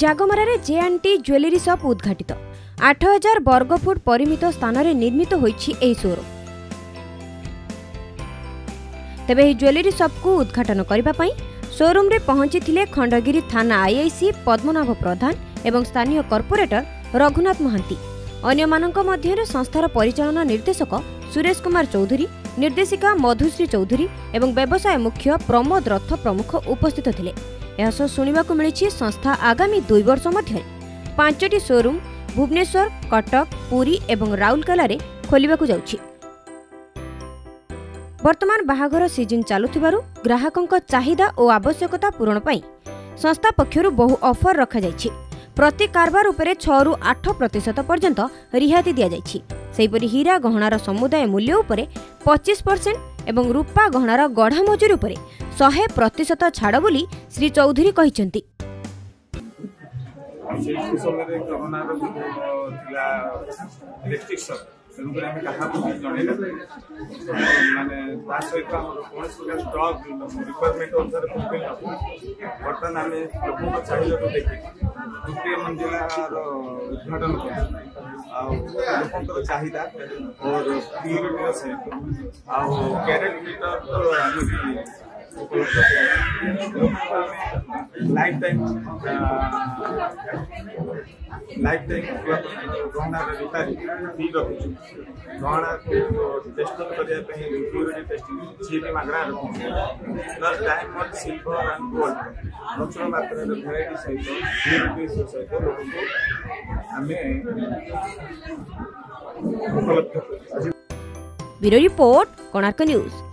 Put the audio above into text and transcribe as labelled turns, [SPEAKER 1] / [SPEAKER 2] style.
[SPEAKER 1] ଜାଗମରାରେ J and T jewellery ସପ୍ ଉଦ୍ଘାଟିତ। ଆଠ ହଜାର ବର୍ଗଫୁଟ ପରିମିତ ସ୍ଥାନରେ ନିର୍ମିତ ହୋଇଛି ଏହି ସୋରୁମ୍। ତେବେ ଏହି ଜୁଏଲେରୀ ସପ୍କୁ ଉଦ୍ଘାଟନ କରିବା ପାଇଁ ସୋରୁମ୍ରେ ପହଞ୍ଚିଥିଲେ ଖଣ୍ଡଗିରି ଥାନା ଆଇଆଇସି ପଦ୍ମନାଭ ପ୍ରଧାନ ଏବଂ ସ୍ଥାନୀୟ କର୍ପୋରେଟର ରଘୁନାଥ ମହାନ୍ତି। ଅନ୍ୟମାନଙ୍କ ମଧ୍ୟରେ ସଂସ୍ଥାର ପରିଚାଳନା ନିର୍ଦ୍ଦେଶକ ସୁରେଶ କୁମାର ଚୌଧୁରୀ ନିର୍ଦ୍ଦେଶିକା ମଧୁଶ୍ରୀ ଚୌଧୁରୀ ଏବଂ ବ୍ୟବସାୟ ମୁଖ୍ୟ ପ୍ରମୋଦ ରଥ ପ୍ରମୁଖ ଉପସ୍ଥିତ ଥିଲେ। ଏହାସହ ଶୁଣିବାକୁ ମିଳିଛି ସଂସ୍ଥା ଆଗାମୀ ଦୁଇ ବର୍ଷ ମଧ୍ୟରେ ପାଞ୍ଚଟି ସୋରୁମ୍ ଭୁବନେଶ୍ୱର କଟକ ପୁରୀ ଏବଂ ରାଉରକେଲାରେ ଖୋଲିବାକୁ ଯାଉଛି। ବର୍ତ୍ତମାନ ବାହାଘର ସିଜିନ୍ ଚାଲୁଥିବାରୁ ଗ୍ରାହକଙ୍କ ଚାହିଦା ଓ ଆବଶ୍ୟକତା ପୂରଣ ପାଇଁ ସଂସ୍ଥା ପକ୍ଷରୁ ବହୁ ଅଫର ରଖାଯାଇଛି। ପ୍ରତି କାରବାର ଉପରେ ଛଅରୁ ଆଠ ପ୍ରତିଶତ ପର୍ଯ୍ୟନ୍ତ ରିହାତି ଦିଆଯାଇଛି। ସେହିପରି ହୀରା ଗହଣାର ସମୁଦାୟ ମୂଲ୍ୟ ଉପରେ ପଚିଶ ପରସେଣ୍ଟ ଏବଂ ରୂପା ଗହଣାର ଗଢ଼ା ମଜୁରୀ ଉପରେ ଶହେ ପ୍ରତିଶତ ଛାଡ଼ ବୋଲି ଶ୍ରୀ ଚୌଧୁରୀ କହିଛନ୍ତି।
[SPEAKER 2] ସେଇ ସମୟରେ କରୋନାର ଯୋଉ ଥିଲା ରେଷ୍ଟ୍ରିକ୍ସନ୍ ତେଣୁକରି ଆମେ କାହାକୁ ବି ଜଣେଇଲୁ ମାନେ ତା ସହିତ ଆମର କୌଣସି ପ୍ରକାର ଷ୍ଟକ୍ ରିକ୍ୱାରମେଣ୍ଟ ଅନୁସାରେ ଫୁଲଫିଲ୍ ନଥିଲା ବର୍ତ୍ତମାନ ଆମେ ଲୋକଙ୍କ ଚାହିଦାକୁ ଦେଖି ତୃତୀୟ ମଞ୍ଜିଲାର ଉଦ୍ଘାଟନ କରୁଛୁ ଆଉ ଲୋକଙ୍କର ଚାହିଦା ଓ ପ୍ରିୟରିଟିର ସହିତ ଆଉ କ୍ୟାରେଟ୍ ମିଟର ଆମେ ବି ଉପଲବ୍ଧ କରୁଛୁ ଲୋକଙ୍କୁ ଆମେ life time life time ଗହଣାର repairing free ରଖୁଛୁ ଗହଣାକୁ ଟେଷ୍ଟିଂ କରିବା ପାଇଁ ପ୍ୟୁରିଟି ଟେଷ୍ଟିଂ ସିଏ ବି ମାଗଣା ରଖୁଛୁ plus diamond silver and gold ପ୍ରଚୁର ମାତ୍ରାରେ ଭେରାଇଟି ସହିତ ପ୍ୟୁରିଟି ସହିତ ଲୋକଙ୍କୁ ଆମେ ଉପଲବ୍ଧ କରୁଛୁ
[SPEAKER 1] ବ୍ୟୁରୋ ରିପୋର୍ଟ କୋଣାର୍କ ନ୍ୟୁଜ୍